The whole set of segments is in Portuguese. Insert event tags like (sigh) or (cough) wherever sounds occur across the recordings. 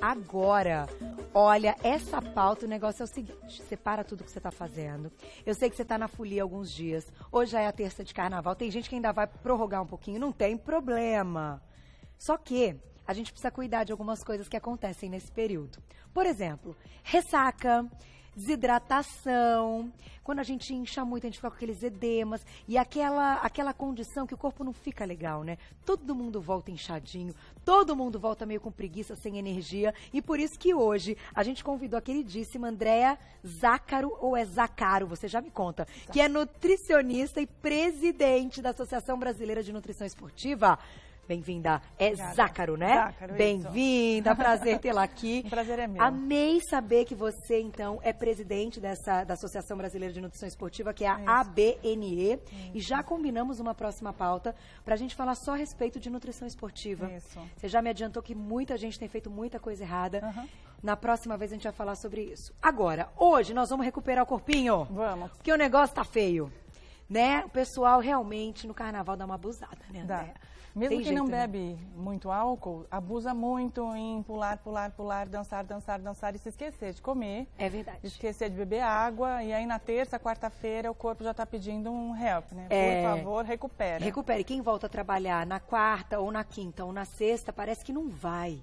agora. Olha, essa pauta, o negócio é o seguinte: separa tudo que você tá fazendo. Eu sei que você tá na folia alguns dias. Hoje já é a terça de carnaval. Tem gente que ainda vai prorrogar um pouquinho. Não tem problema. Só que a gente precisa cuidar de algumas coisas que acontecem nesse período. Por exemplo, ressaca, desidratação. Quando a gente incha muito, a gente fica com aqueles edemas e aquela, aquela condição que o corpo não fica legal, né? Todo mundo volta inchadinho, todo mundo volta meio com preguiça, sem energia. E por isso que hoje a gente convidou a queridíssima Andréa Zácaro, ou é Zacaro, você já me conta, que é nutricionista e presidente da Associação Brasileira de Nutrição Esportiva. Bem-vinda. É Obrigada. Zácaro, né? Zácaro, isso. Bem-vinda, prazer tê-la aqui. O (laughs) prazer é meu. Amei saber que você, então, é presidente dessa, da Associação Brasileira de Nutrição Esportiva, que é a Isso. ABNE. E já combinamos uma próxima pauta para a gente falar só a respeito de nutrição esportiva. Isso. Você já me adiantou que muita gente tem feito muita coisa errada. Aham. Na próxima vez a gente vai falar sobre isso. Agora, hoje nós vamos recuperar o corpinho. Vamos. Porque o negócio tá feio. Né? O pessoal realmente no carnaval dá uma abusada, né, Dá. Mesmo Tem quem não jeito, né? bebe muito álcool, abusa muito em pular, pular, pular, dançar, dançar, dançar e se esquecer de comer, É verdade. esquecer de beber água e aí na terça, quarta-feira o corpo já está pedindo um help, né? É. Por favor, recupera. Recupere. Quem volta a trabalhar na quarta ou na quinta ou na sexta, parece que não vai.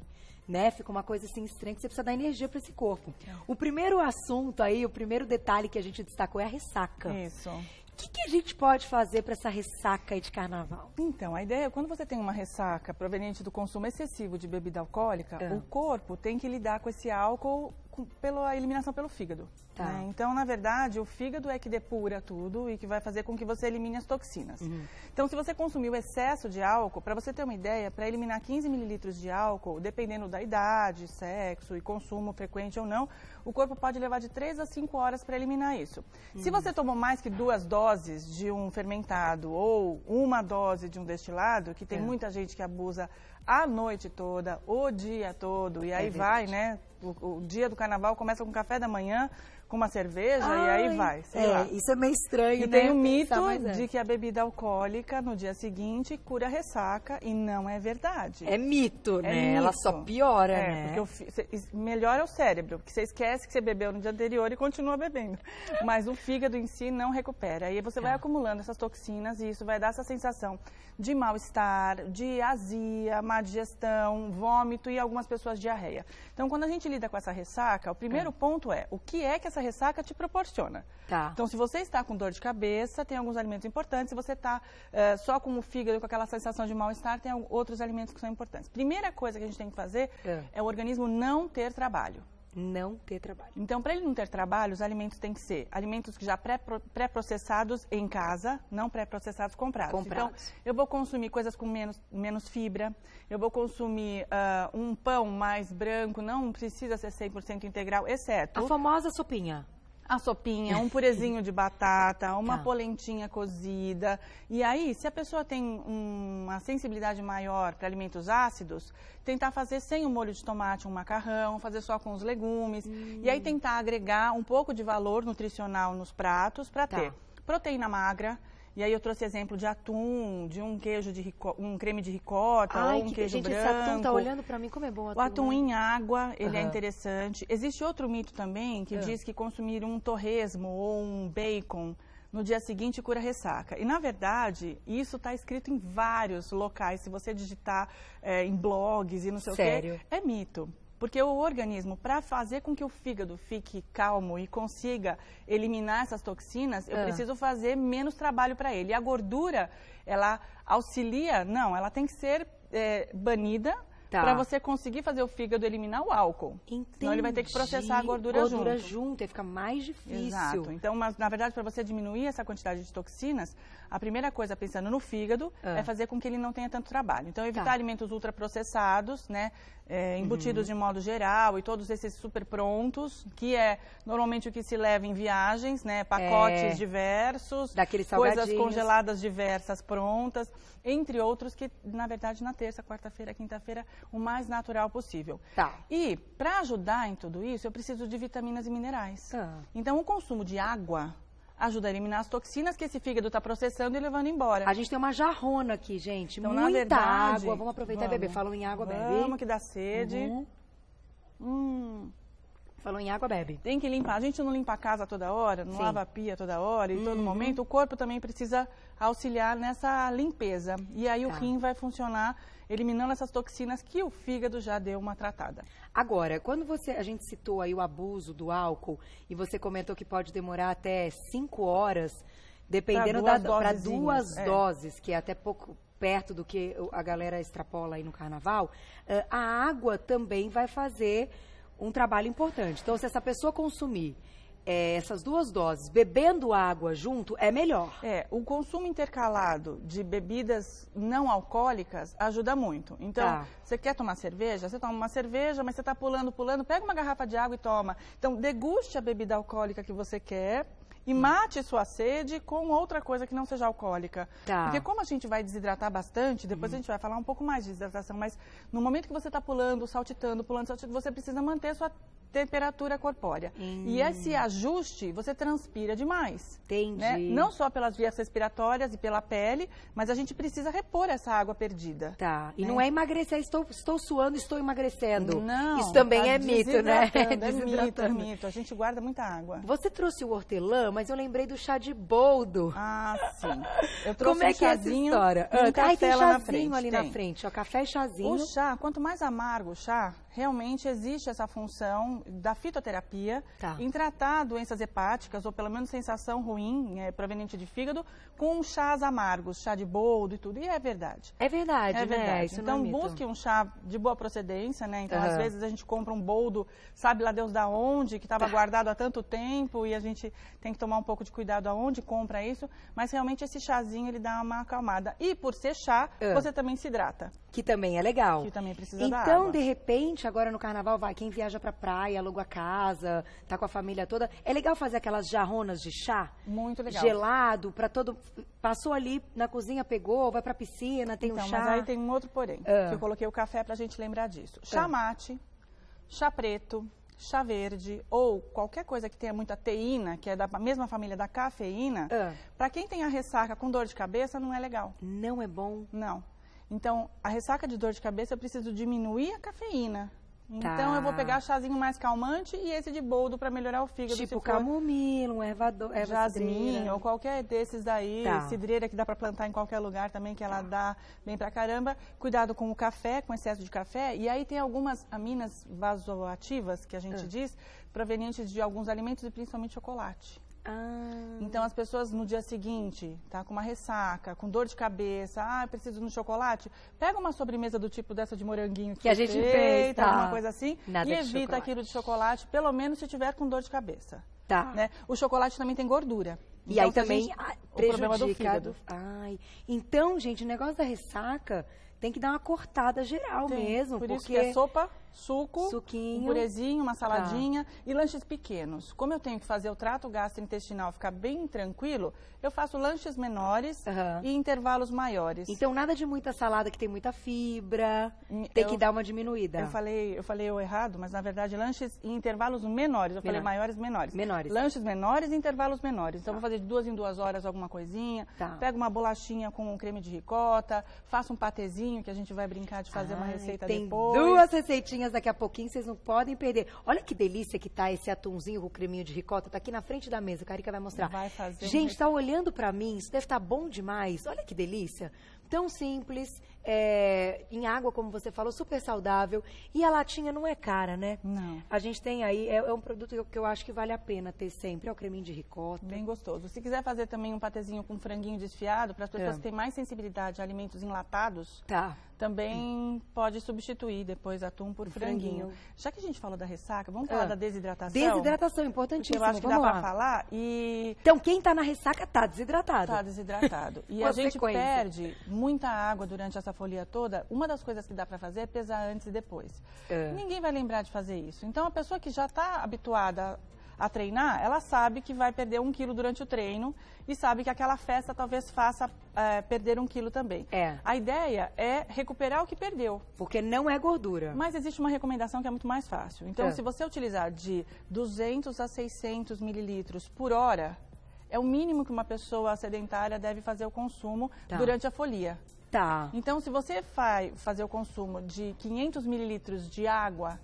Né? Fica uma coisa assim estranha que você precisa dar energia para esse corpo. O primeiro assunto aí, o primeiro detalhe que a gente destacou é a ressaca. Isso. O que, que a gente pode fazer para essa ressaca aí de carnaval? Então, a ideia é quando você tem uma ressaca proveniente do consumo excessivo de bebida alcoólica, É. o corpo tem que lidar com esse álcool com- pela eliminação pelo fígado. Tá. né? Então, na verdade, o fígado é que depura tudo e que vai fazer com que você elimine as toxinas. Uhum. Então, se você consumiu excesso de álcool, para você ter uma ideia, para eliminar 15 mililitros de álcool, dependendo da idade, sexo e consumo frequente ou não, o corpo pode levar de 3 a 5 horas para eliminar isso. Se você tomou mais que duas doses de um fermentado ou uma dose de um destilado, que tem É. muita gente que abusa a noite toda, o dia todo, e aí É vai, né? O, o dia do carnaval começa com café da manhã, com uma cerveja, e Ai, aí vai, sei é, lá. Isso é meio estranho, E né? tem o mito é. de que a bebida alcoólica no dia seguinte cura a ressaca e não é verdade. É mito, É né? Ela mito. só piora, é, né? Porque o cê- melhora o cérebro, porque você esquece que você bebeu no dia anterior e continua bebendo. Mas o fígado em si não recupera. Aí você vai Tá. acumulando essas toxinas e isso vai dar essa sensação de mal-estar, de azia, má digestão, vômito e algumas pessoas diarreia. Então, quando a gente lida com essa ressaca, o primeiro ponto é o que é que essa ressaca te proporciona. Tá. Então, se você está com dor de cabeça, tem alguns alimentos importantes. Se você está eh, só com o fígado, com aquela sensação de mal-estar, tem outros alimentos que são importantes. Primeira coisa que a gente tem que fazer É. é, o organismo não ter trabalho. Não ter trabalho. Então, para ele não ter trabalho, os alimentos têm que ser alimentos que já pré- pré-processados em casa, não pré-processados comprados. Comprados. Então, eu vou consumir coisas com menos, menos fibra, eu vou consumir ah, um pão mais branco, não precisa ser 100% integral, exceto... A famosa sopinha. A sopinha, um purezinho de batata, uma Tá. polentinha cozida. E aí, se a pessoa tem um- uma sensibilidade maior para alimentos ácidos, tentar fazer sem o molho de tomate um macarrão, fazer só com os legumes. E aí tentar agregar um pouco de valor nutricional nos pratos para Tá. ter proteína magra. E aí eu trouxe exemplo de atum, de um queijo de rico- um creme de ricota, Ai, ou um que queijo gente, branco. esse atum tá olhando pra mim como é bom O atum né? em água, ele é Aham. interessante. Existe outro mito também que Ah. diz que consumir um torresmo ou um bacon no dia seguinte cura ressaca. E, na verdade, isso está escrito em vários locais. Se você digitar eh, em blogs e não sei Sério? o quê, é mito. Porque o organismo, para fazer com que o fígado fique calmo e consiga eliminar essas toxinas, eu Ah. preciso fazer menos trabalho para ele. E a gordura, ela auxilia? Não, ela tem que ser eh, banida Tá. para você conseguir fazer o fígado eliminar o álcool. Senão ele vai ter que processar a gordura, gordura junto. junto. Aí fica mais difícil. Exato. Então, mas, na verdade, para você diminuir essa quantidade de toxinas, a primeira coisa, pensando no fígado, Ah. é fazer com que ele não tenha tanto trabalho. Então, evitar Tá. Alimentos ultraprocessados, né? É, embutidos de modo geral e todos esses super prontos, que é normalmente o que se leva em viagens, né? Pacotes É. diversos, coisas congeladas diversas prontas, entre outros que, na verdade, na terça, quarta-feira, quinta-feira, o mais natural possível. Tá. E, para ajudar em tudo isso, eu preciso de vitaminas e minerais. Ah. Então, o consumo de água ajuda a eliminar as toxinas que esse fígado está processando e levando embora. A gente tem uma jarrona aqui, gente. Então, Muita verdade, água. Vamos aproveitar e vamos. beber. Falam em água, bebe. Vamos que dá sede. Uhum. falou em água, bebe. Tem que limpar. A gente não limpa a casa toda hora, não Sim. lava a pia toda hora e todo Uhum. momento. O corpo também precisa auxiliar nessa limpeza. E aí o Tá. rim vai funcionar eliminando essas toxinas que o fígado já deu uma tratada. Agora, quando você a gente citou aí o abuso do álcool e você comentou que pode demorar até 5 horas, dependendo Pra da duas para dosezinhas, duas é. doses, que é até pouco perto do que a galera extrapola aí no carnaval, eh, a água também vai fazer um trabalho importante. Então, se essa pessoa consumir eh, essas duas doses, bebendo água junto, é melhor. É, o consumo intercalado de bebidas não alcoólicas ajuda muito. Então, Tá. você quer tomar cerveja? Você toma uma cerveja, mas você está pulando, pulando, pega uma garrafa de água e toma. Então, deguste a bebida alcoólica que você quer e mate sua sede com outra coisa que não seja alcoólica. Tá. Porque como a gente vai desidratar bastante, depois a gente vai falar um pouco mais de desidratação, mas no momento que você está pulando, saltitando, pulando, saltitando, você precisa manter sua temperatura corpórea. E esse ajuste, você transpira demais. Entendi. né? Não só pelas vias respiratórias e pela pele, mas a gente precisa repor essa água perdida. Tá. E né? não é emagrecer, estou, estou suando, estou emagrecendo. Não. Isso também tá é mito, né? É (laughs) mito, é mito. A gente guarda muita água. Você trouxe o hortelã, mas eu lembrei do chá de boldo. Ah, sim. (laughs) Eu trouxe Como é um que é essa chazinho história? um Ah, tá, aí tem café lá na chazinho frente. ali na Tem. frente, ó, café e chazinho. O chá, quanto mais amargo o chá, realmente existe essa função da fitoterapia Tá. em tratar doenças hepáticas ou pelo menos sensação ruim é, proveniente de fígado com chás amargos, chá de boldo e tudo. E é verdade. É verdade, É né? verdade. Isso então é busque um chá de boa procedência, né? Então, às Aham. vezes a gente compra um boldo, sabe lá Deus da onde, que estava Tá. guardado há tanto tempo e a gente tem que tomar um pouco de cuidado aonde compra isso, mas realmente esse chazinho ele dá uma acalmada. E por ser chá, Ah. você também se hidrata. Que também é legal. Que também precisa Então, de repente, agora no carnaval, vai, quem viaja pra praia, aluga a casa, tá com a família toda, é legal fazer aquelas jarronas de chá? Muito legal. Gelado, pra todo... Passou ali na cozinha, pegou, vai pra piscina, tem Então, um chá. mas aí tem um outro porém, Ah. que eu coloquei o café pra gente lembrar disso. Chá Ah. mate, chá preto, chá verde ou qualquer coisa que tenha muita teína, que é da mesma família da cafeína, Ah. pra quem tem a ressaca com dor de cabeça não é legal. Não é bom. Não. Então, a ressaca de dor de cabeça eu preciso diminuir a cafeína. Tá. Então, eu vou pegar chazinho mais calmante e esse de boldo para melhorar o fígado. Tipo camomila, um ervador, erva jasmim cidreira. ou qualquer desses daí, Tá. cidreira que dá para plantar em qualquer lugar também, que ela dá bem pra caramba. Cuidado com o café, com excesso de café. E aí tem algumas aminas vasoativas, que a gente Ah. diz, provenientes de alguns alimentos e principalmente chocolate. Ah, Então as pessoas no dia seguinte, tá com uma ressaca, com dor de cabeça, ah, preciso de um chocolate, pega uma sobremesa do tipo dessa de moranguinho que, Que a gente fez, feita, tá. alguma coisa assim, Nada e evita chocolate. aquilo de chocolate, pelo menos se tiver com dor de cabeça. tá. Né? O chocolate também tem gordura. E Então, aí a também gente- ah, o problema do prejudica. fígado. Ai, então, gente, o negócio da ressaca tem que dar uma cortada geral Tem. mesmo, Por porque isso que é sopa, suco, Suquinho. um purezinho, uma saladinha e lanches pequenos. Como eu tenho que fazer o trato gastrointestinal ficar bem tranquilo, eu faço lanches menores Aham. e intervalos maiores. então nada de muita salada que tem muita fibra, Hum, tem eu- que dar uma diminuída. Eu falei, eu falei o errado, mas na verdade lanches em intervalos menores. Eu falei Menor. maiores, menores. Menores. Lanches menores e intervalos menores. Então, vou fazer de duas em duas horas alguma coisinha. Tá. Pego uma bolachinha com um creme de ricota. Faço um patezinho que a gente vai brincar de fazer uma receita tem depois. duas receitinhas daqui a pouquinho, vocês não podem perder. Olha que delícia que tá esse atumzinho com creminho de ricota, tá aqui na frente da mesa, a Carica vai mostrar. Vai fazer um Gente, rece- tá olhando pra mim, isso deve estar bom demais. Olha que delícia. Tão simples, é, em água, como você falou, super saudável. E a latinha não é cara, né? Não. A gente tem aí, é, é um produto que eu, que eu acho que vale a pena ter sempre. É o creminho de ricota. Bem gostoso. Se quiser fazer também um patezinho com franguinho desfiado, para as pessoas É. que têm mais sensibilidade a alimentos enlatados, Tá. Também pode substituir depois atum por franguinho. franguinho. Já que a gente falou da ressaca, vamos falar Ah. da desidratação? Desidratação, importantíssimo. eu acho que Vamos dá para falar e Então, quem tá na ressaca tá desidratado. Está desidratado. (laughs) E a gente perde muita água durante essa folia toda. Uma das coisas que dá para fazer é pesar antes e depois. É. Ninguém vai lembrar de fazer isso. Então, a pessoa que já está habituada a treinar, ela sabe que vai perder um quilo durante o treino e sabe que aquela festa talvez faça eh, perder um quilo também. É. A ideia é recuperar o que perdeu. Porque não é gordura. Mas existe uma recomendação que é muito mais fácil. Então, É. se você utilizar de 200 a 600 mililitros por hora, é o mínimo que uma pessoa sedentária deve fazer o consumo Tá. durante a folia. Tá. Então, se você vai fazer o consumo de 500 mililitros de água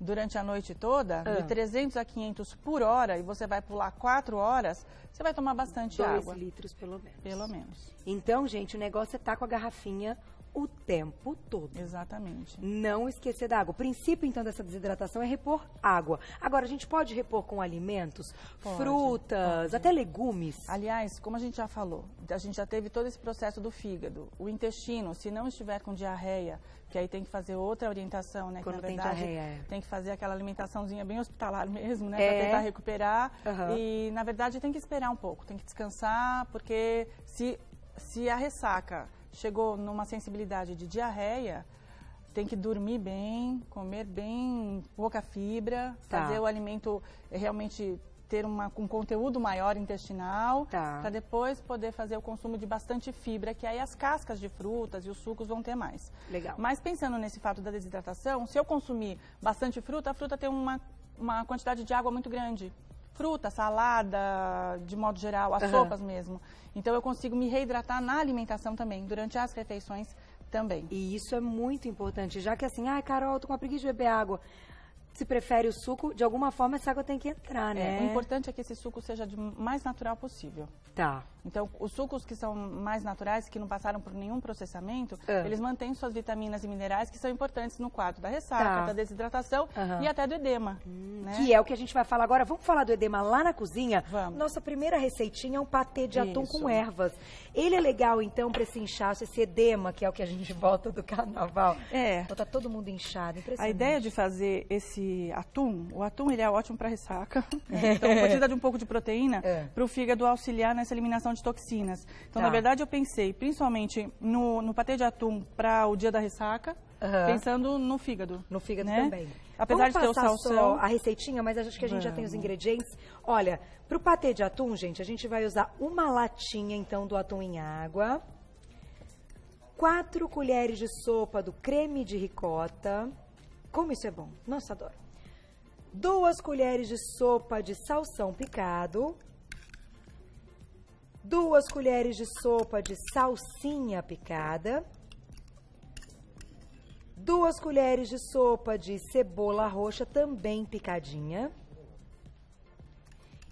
durante a noite toda, Ah. de 300 a 500 por hora, e você vai pular 4 horas, você vai tomar bastante Dois água. litros, pelo menos. Pelo menos. Então, gente, o negócio é estar com a garrafinha o tempo todo. Exatamente. Não esquecer da água. O princípio, então, dessa desidratação é repor água. Agora, a gente pode repor com alimentos, Pode, frutas, até legumes. Aliás, como a gente já falou, a gente já teve todo esse processo do fígado. O intestino, se não estiver com diarreia, que aí tem que fazer outra orientação, né? Quando que na tem verdade diarreia, é. tem que fazer aquela alimentaçãozinha bem hospitalar (laughs) mesmo, né? É. Pra tentar recuperar. Aham. E na verdade tem que esperar um pouco, tem que descansar, porque se, se a ressaca chegou numa sensibilidade de diarreia, tem que dormir bem, comer bem, pouca fibra, Tá. fazer o alimento realmente ter uma, um conteúdo maior intestinal, Tá. para depois poder fazer o consumo de bastante fibra, que aí as cascas de frutas e os sucos vão ter mais. Legal. Mas pensando nesse fato da desidratação, se eu consumir bastante fruta, a fruta tem uma, uma quantidade de água muito grande. Fruta, salada, de modo geral, as Aham. sopas mesmo. Então eu consigo me reidratar na alimentação também, durante as refeições também. E isso é muito importante, já que assim, ai, Carol, tô com uma preguiça de beber água. Se prefere o suco, de alguma forma essa água tem que entrar, né? É, o importante é que esse suco seja de mais natural possível. Tá. Então, os sucos que são mais naturais, que não passaram por nenhum processamento, Ah. eles mantêm suas vitaminas e minerais que são importantes no quadro da ressaca, Tá. da desidratação Aham. e até do edema. né? Que é o que a gente vai falar agora. Vamos falar do edema lá na cozinha? Vamos. Nossa primeira receitinha é um patê de atum Isso. com ervas. Ele é legal, então, para esse inchaço, esse edema, que é o que a gente (laughs) volta do carnaval. É. Tá todo mundo inchado, impressionante. A ideia de fazer esse atum, o atum ele é ótimo para ressaca. (laughs) Então, precisa de um pouco de proteína É. para o fígado auxiliar nessa eliminação de toxinas. Então, Tá. na verdade, eu pensei principalmente no, no patê de atum para o dia da ressaca, Aham. pensando no fígado. No fígado né? também. Apesar Vamos de ter o salsão. só a receitinha, mas acho que a gente já tem os Vamos. ingredientes. Olha, pro patê de atum, gente, a gente vai usar uma latinha, então, do atum em água. Quatro colheres de sopa do creme de ricota. Como isso é bom. Nossa, adoro. Duas colheres de sopa de salsão picado. Duas colheres de sopa de salsinha picada duas colheres de sopa de cebola roxa também picadinha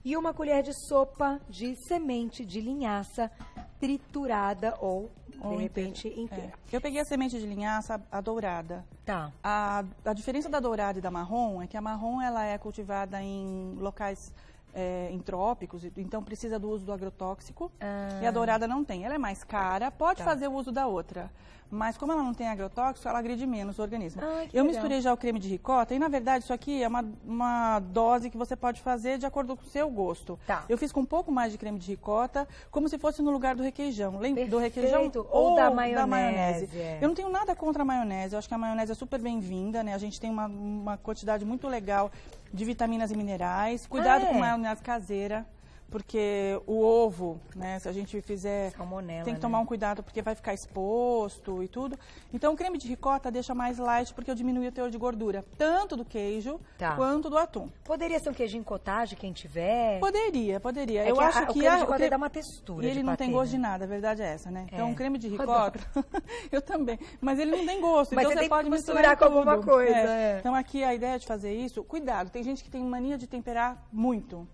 e uma colher de sopa de semente de linhaça triturada ou de Ou repente inteira. inteira. É. Eu peguei a semente de linhaça, a dourada. Tá. A, a diferença da dourada e da marrom é que a marrom ela é cultivada em locais é, em trópicos, então precisa do uso do agrotóxico. Ah. E a dourada não tem. Ela é mais cara, pode Tá. fazer o uso da outra. Mas como ela não tem agrotóxico, ela agride menos o organismo. Ah, Eu legal. misturei já o creme de ricota e, na verdade, isso aqui é uma, uma dose que você pode fazer de acordo com o seu gosto. Tá. Eu fiz com um pouco mais de creme de ricota, como se fosse no lugar do requeijão. Lembra do requeijão? Ou da maionese, é. Eu não tenho nada contra a maionese. Eu acho que a maionese é super bem-vinda, né? A gente tem uma, uma quantidade muito legal de vitaminas e minerais. Cuidado Ah, é? com maionese caseira, porque o ovo, né? Se a gente fizer, Salmonela, tem que né? tomar um cuidado porque vai ficar exposto e tudo. Então, o creme de ricota deixa mais light porque eu diminui o teor de gordura, tanto do queijo Tá. quanto do atum. Poderia ser um queijinho cottage, quem tiver. Poderia, poderia. É eu que a- acho o que creme a- de o ricota creme- dá uma textura E ele não patê, tem gosto né? de nada, a verdade é essa, né? Então, É. um creme de ricota, (laughs) eu também. Mas ele não tem gosto, Mas então você você que pode misturar com alguma tudo. coisa, É. é. Então, aqui a ideia de fazer isso, cuidado, tem gente que tem mania de temperar muito.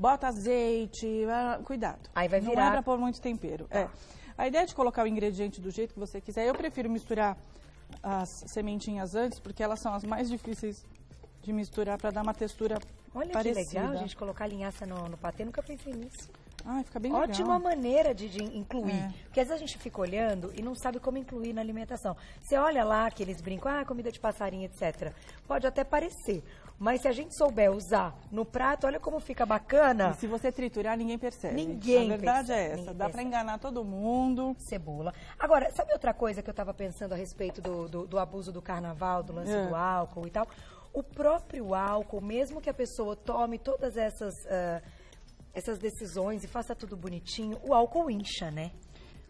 Bota azeite, ah, cuidado. Aí vai Não virar- é pra pôr muito tempero. É. A ideia de colocar o ingrediente do jeito que você quiser, eu prefiro misturar as sementinhas antes, porque elas são as mais difíceis de misturar para dar uma textura Olha parecida. que legal, gente, colocar linhaça no, no patê. Nunca pensei nisso. Ai, fica bem Ótima legal. maneira de, de incluir. É. Porque às vezes a gente fica olhando e não sabe como incluir na alimentação. Você olha lá que eles brincam, ah, comida de passarinho, etc. Pode até parecer. Mas se a gente souber usar no prato, olha como fica bacana. E se você triturar, ninguém percebe. Ninguém A verdade percebe, é essa. Dá para enganar todo mundo. Cebola. Agora, sabe outra coisa que eu estava pensando a respeito do, do, do abuso do carnaval, do lance É. do álcool e tal? O próprio álcool, mesmo que a pessoa tome todas essas, ah, essas decisões e faça tudo bonitinho, o álcool incha, né?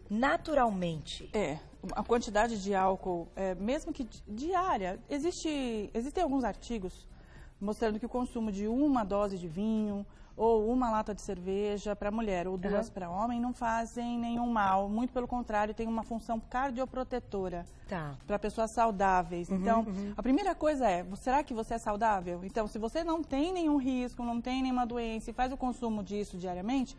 Naturalmente. É, a quantidade de álcool, é, mesmo que di- diária, existe, existem alguns artigos mostrando que o consumo de uma dose de vinho ou uma lata de cerveja para mulher ou duas Aham. para homem não fazem nenhum mal. Muito pelo contrário, tem uma função cardioprotetora Tá. para pessoas saudáveis. Uhum, então, a primeira coisa é, será que você é saudável? Então, se você não tem nenhum risco, não tem nenhuma doença e faz o consumo disso diariamente,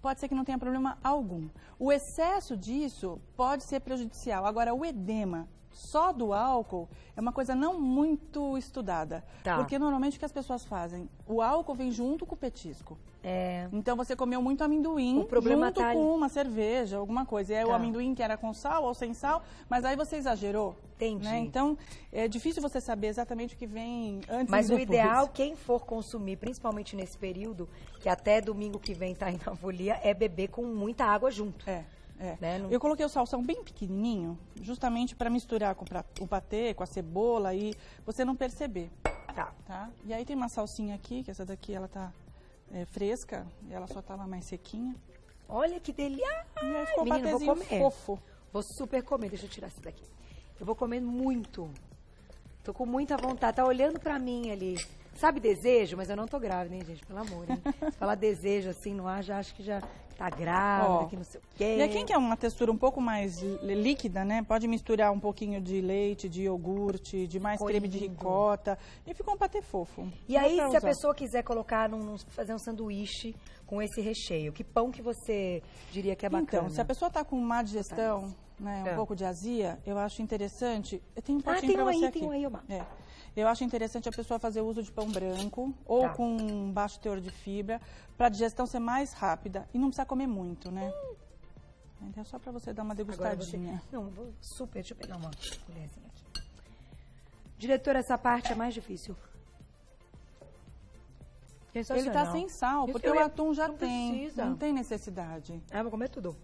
pode ser que não tenha problema algum. O excesso disso pode ser prejudicial. Agora, o edema só do álcool é uma coisa não muito estudada. Tá. Porque normalmente o que as pessoas fazem? O álcool vem junto com o petisco. É. Então você comeu muito amendoim O junto tá com uma cerveja, alguma coisa. E o Tá. amendoim que era com sal ou sem sal, mas aí você exagerou. Entendi. né? Então é difícil você saber exatamente o que vem antes Mas o ideal, quem for consumir, principalmente nesse período, que até domingo que vem tá aí na folia, é beber com muita água junto. É, é. Né? Não- Eu coloquei o salsão bem pequenininho, justamente para misturar com o patê, com a cebola e você não perceber, Tá. tá? E aí tem uma salsinha aqui, que essa daqui ela tá é, fresca, e ela só tava mais sequinha. Olha que delícia. E aí ficou um Menino, vou patezinho comer. fofo. Vou super comer. Deixa eu tirar isso daqui. Eu vou comer muito. Tô com muita vontade. Tá olhando pra mim ali. Sabe desejo? Mas eu não tô grávida, hein, gente? Pelo amor, hein? Se (laughs) falar desejo assim no ar, já acho que já tá grávida, Ó, que não sei o quê. E quem quer uma textura um pouco mais lí- líquida, né? Pode misturar um pouquinho de leite, de iogurte, de mais creme de ricota. E ficou um patê fofo. E Dá aí, se a usar. pessoa quiser colocar num, num- fazer um sanduíche com esse recheio, que pão que você diria que é bacana? Então, se a pessoa está com má digestão, né, um É. pouco de azia, eu acho interessante. Eu tenho um Ah, potinho tem para um aí, aqui. tem um aí, Omar. É. Eu acho interessante a pessoa fazer uso de pão branco ou Tá. com baixo teor de fibra, para a digestão ser mais rápida e não precisa comer muito, né? Então, é só para você dar uma você... degustadinha. Não, vou super. Deixa eu pegar uma colherzinha aqui. Diretora, essa parte é mais difícil. Ele está Sensacional. sem sal, Isso porque o atum já não tem. precisa. Não tem necessidade. Ah, vou comer tudo.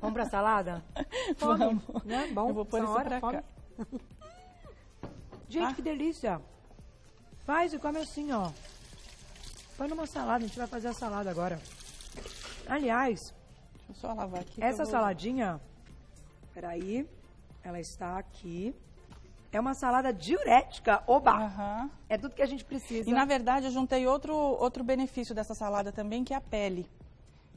Vamos pra salada? (laughs) Fome, Vamos. Né? Bom, Eu vou pôr isso hora, pra fome. cá. Gente, Ah. que delícia. Faz e come assim, ó. Põe numa salada, a gente vai fazer a salada agora. Aliás, Deixa eu só lavar aqui. essa vou- saladinha, peraí, ela está aqui. É uma salada diurética, oba! Aham. É tudo que a gente precisa. E na verdade eu juntei outro, outro benefício dessa salada também, que é a pele.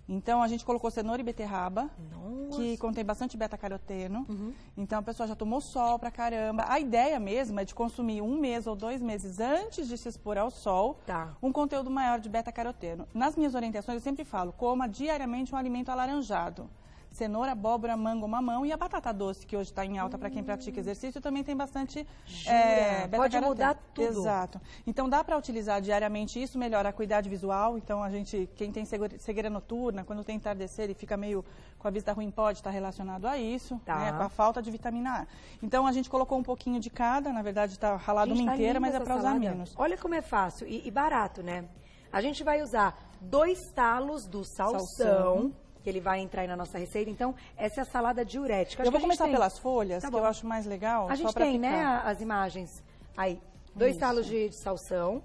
Então a gente colocou cenoura e beterraba, Nossa. que contém bastante beta-caroteno. Uhum. Então a pessoa já tomou sol pra caramba. A ideia mesmo é de consumir um mês ou dois meses antes de se expor ao sol Tá. um conteúdo maior de beta-caroteno. Nas minhas orientações eu sempre falo, coma diariamente um alimento alaranjado. Cenoura, abóbora, mango, mamão e a batata doce, que hoje está em alta para quem pratica exercício, também tem bastante Jura? é, Pode mudar tudo. Exato. Então dá para utilizar diariamente isso, melhora a cuidade visual. Então a gente, quem tem cegueira noturna, quando tem entardecer e fica meio com a vista ruim, pode estar relacionado a isso, Tá. né, com a falta de vitamina A. Então a gente colocou um pouquinho de cada, na verdade está ralado Gente, uma tá inteira, mas é para usar menos. Olha como é fácil e, e barato, né? A gente vai usar dois talos do salsão, Salsão. Que ele vai entrar aí na nossa receita. Então, essa é a salada diurética. Acho Eu vou começar tem- pelas folhas, Tá que eu acho mais legal. A gente tem, né, as imagens. Aí, dois Isso. talos de, de salsão,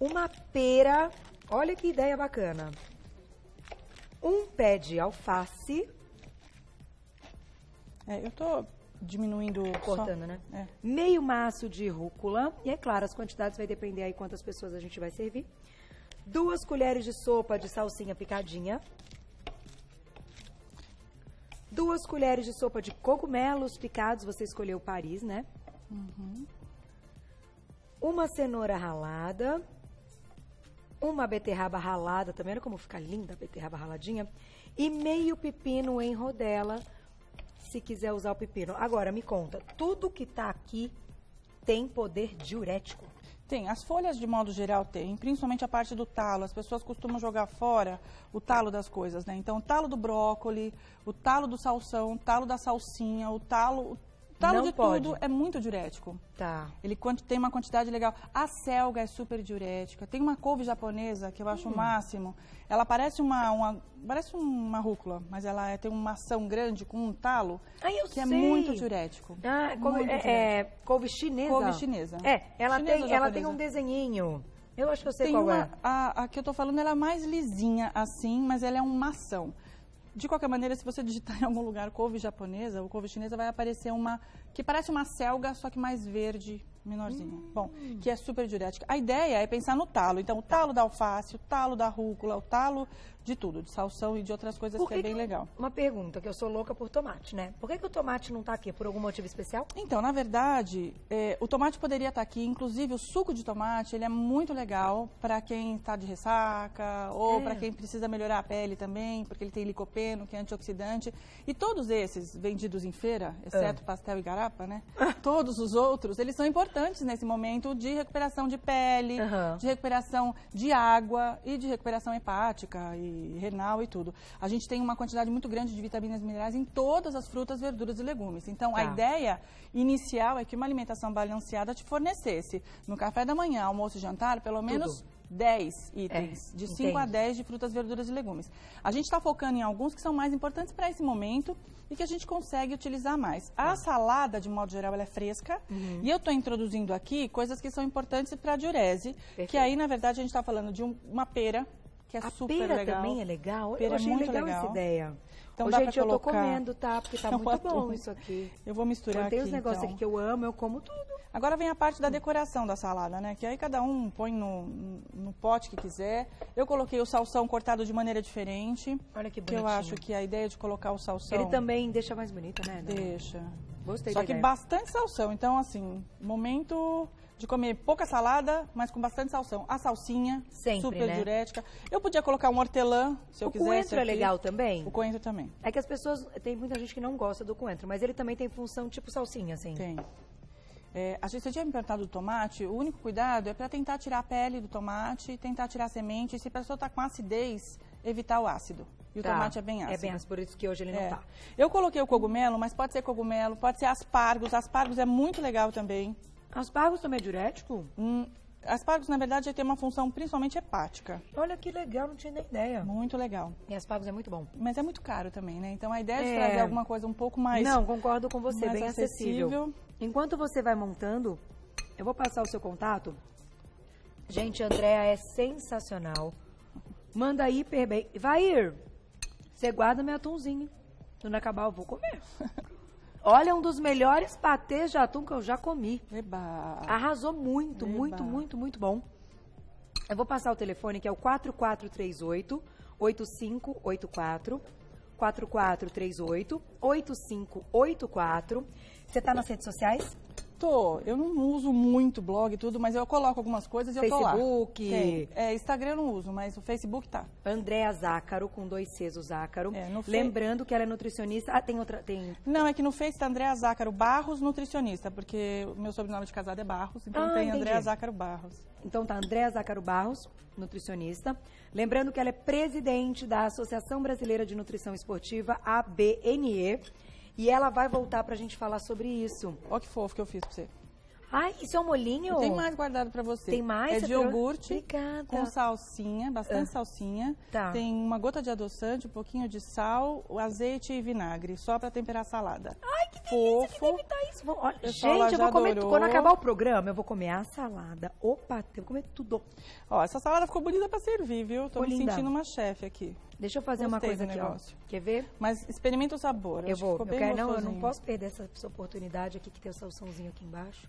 uma pera, olha que ideia bacana. Um pé de alface, É, eu tô diminuindo cortando, só... né? É. Meio maço de rúcula. E é claro, as quantidades vai depender aí quantas pessoas a gente vai servir. Duas colheres de sopa de salsinha picadinha. Duas colheres de sopa de cogumelos picados. Você escolheu Paris, né? Uma cenoura ralada. Uma beterraba ralada. Também olha como fica linda a beterraba raladinha. E meio pepino em rodela se quiser usar o pepino. Agora, me conta, tudo que tá aqui tem poder diurético. Tem, as folhas de modo geral tem, principalmente a parte do talo. As pessoas costumam jogar fora o talo das coisas, né? Então, o talo do brócoli, o talo do salsão, o talo da salsinha, o talo, talo Não de pode. tudo é muito diurético. Tá. Ele tem uma quantidade legal. A selga é super diurética. Tem uma couve japonesa que eu acho Hum. o máximo. Ela parece uma, uma- parece uma rúcula, mas ela é- tem uma ação grande com um talo Ah, eu que é sei. muito diurético. Ah, couve, Muito é, diurético. é, couve chinesa? Couve chinesa. É, ela, Chinesa tem, ela tem um desenhinho. Eu acho que eu sei Tem qual uma, é. a, a que eu tô falando, ela é mais lisinha assim, mas ela é uma mação. De qualquer maneira, se você digitar (laughs) em algum lugar couve japonesa ou couve chinesa, vai aparecer uma que parece uma selga, só que mais verde Menorzinha. Bom, que é super diurética. A ideia é pensar no talo. Então, o talo da alface, o talo da rúcula, o talo de tudo, de salsão e de outras coisas Por que, é bem legal. Uma pergunta, que eu sou louca por tomate, né? Por que, que o tomate não tá aqui? Por algum motivo especial? Então, na verdade, é, o tomate poderia estar aqui. Inclusive, o suco de tomate, ele é muito legal para quem está de ressaca ou É. para quem precisa melhorar a pele também, porque ele tem licopeno, que é antioxidante. E todos esses vendidos em feira, exceto É. pastel e garapa, né? Todos os outros, eles são importantes nesse momento de recuperação de pele, Aham. de recuperação de água e de recuperação hepática e renal e tudo. A gente tem uma quantidade muito grande de vitaminas e minerais em todas as frutas, verduras e legumes. Então, a Tá. ideia inicial é que uma alimentação balanceada te fornecesse no café da manhã, almoço e jantar, pelo menos 10 itens, É, de 5 a entendo. 10 de frutas, verduras e legumes. A gente está focando em alguns que são mais importantes para esse momento e que a gente consegue utilizar mais. A salada, de modo geral, ela é fresca Uhum. e eu estou introduzindo aqui coisas que são importantes para a diurese, que Perfeito. aí, na verdade, a gente está falando de um- uma pera, que é A super pera legal. também é legal? Pera eu é achei muito legal, essa legal. ideia. Então Ô, dá pra gente, eu tô colocar- comendo, tá? Porque tá muito bom isso aqui. Eu vou misturar Quando tem aqui, os negócios então. aqui que eu amo, eu como tudo. Agora vem a parte da decoração da salada, né? Que aí cada um põe no, no pote que quiser. Eu coloquei o salsão cortado de maneira diferente. Olha que Que eu acho que a ideia de colocar o salsão... Ele também deixa mais bonita, né? Deixa. Gostei Só que ideia. bastante salsão. Então, assim, momento de comer pouca salada, mas com bastante salsão. A salsinha, Sempre, super né? diurética. Eu podia colocar um hortelã, se eu o quisesse. coentro é aqui. legal também? O coentro também. É que as pessoas. Tem muita gente que não gosta do coentro, mas ele também tem função tipo salsinha, assim. Tem. É, a gente você tinha me perguntado do tomate, o único cuidado é para tentar tirar a pele do tomate, tentar tirar a semente. E se a pessoa está com acidez, evitar o ácido. E o Tá. tomate é bem ácido. É bem ácido, por isso que hoje ele não É. tá. Eu coloquei o cogumelo, mas pode ser cogumelo, pode ser aspargos. Aspargos é muito legal também. Aspargos também é diurético? Hum, aspargos, na verdade, tem uma função principalmente hepática. Olha que legal, não tinha nem ideia. Muito legal. E aspargos é muito bom. Mas é muito caro também, né? Então a ideia de É. trazer alguma coisa um pouco mais. Não, concordo com você, bem acessível. acessível. Enquanto você vai montando, eu vou passar o seu contato. Gente, a Andrea é sensacional. Manda hiper bem. Vai ir. Você guarda meu atumzinho. Quando acabar, eu vou comer. (laughs) Olha, um dos melhores patês de atum que eu já comi. Eba. Arrasou muito, Eba. muito, muito, muito bom. Eu vou passar o telefone que é o 4438 8584 4438 8584. Você tá nas redes sociais? Tô. Eu não uso muito blog e tudo, mas eu coloco algumas coisas e eu tô lá. Facebook. É, Instagram eu não uso, mas o Facebook tá. Andréa Zácaro, com dois Cs o Zácaro. É, no Fe- Lembrando que ela é nutricionista. Ah, tem outra. Tem. Não, é que no Face tá Andréa Zácaro Barros, nutricionista, porque o meu sobrenome de casado é Barros, então Ah, tem. Andréa Zácaro Barros. Então tá, Andréa Zácaro Barros, nutricionista. Lembrando que ela é presidente da Associação Brasileira de Nutrição Esportiva, ABNE. E ela vai voltar pra gente falar sobre isso. Olha que fofo que eu fiz pra você. Ai, isso é um molhinho? Tem mais guardado pra você. Tem mais? É de iogurte Obrigada. com salsinha, bastante Ah. salsinha. Tá. Tem uma gota de adoçante, um pouquinho de sal, o azeite e vinagre, só pra temperar a salada. Ai, que delícia, Fofo. que tá isso. Olha, gente, eu vou comer, adorou. quando acabar o programa, eu vou comer a salada, o patê, vou comer tudo. Ó, essa salada ficou bonita pra servir, viu? Tô Ficou me linda. sentindo uma chefe aqui. Deixa eu fazer uma Gostei coisa do aqui, negócio. ó. Quer ver? Mas experimenta o sabor. Eu que vou. Eu quero, não, eu não posso perder essa, essa oportunidade aqui que tem o salsãozinho aqui embaixo.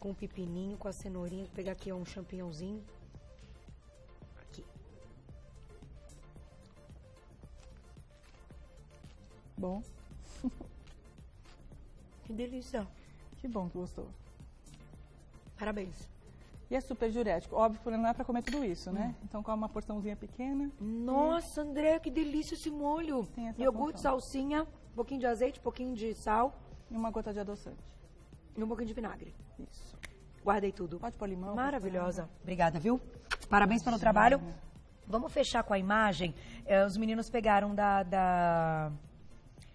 Com o pepininho, com a cenourinha. Vou pegar aqui um champignonzinho. Aqui. Bom, (laughs) Que delícia. que bom que gostou. Parabéns. E é super diurético. Óbvio, porque não é pra comer tudo isso, Hum. né? Então come uma porçãozinha pequena. Nossa, André, que delícia esse molho. Iogurte, salsinha, um pouquinho de azeite, um pouquinho de sal E uma gota de adoçante. e um pouquinho de vinagre. Isso. Guardei tudo. Pode pôr limão. Maravilhosa. Obrigada, viu? Parabéns pelo trabalho. Vamos fechar com a imagem. Eh, os meninos pegaram da, da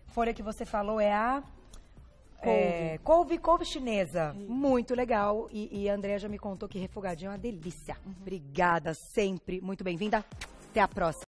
folha que você falou, é a é, couve, couve chinesa. Muito legal. E, e a Andrea já me contou que refogadinho é uma delícia. Obrigada, sempre. Muito bem-vinda. Até a próxima.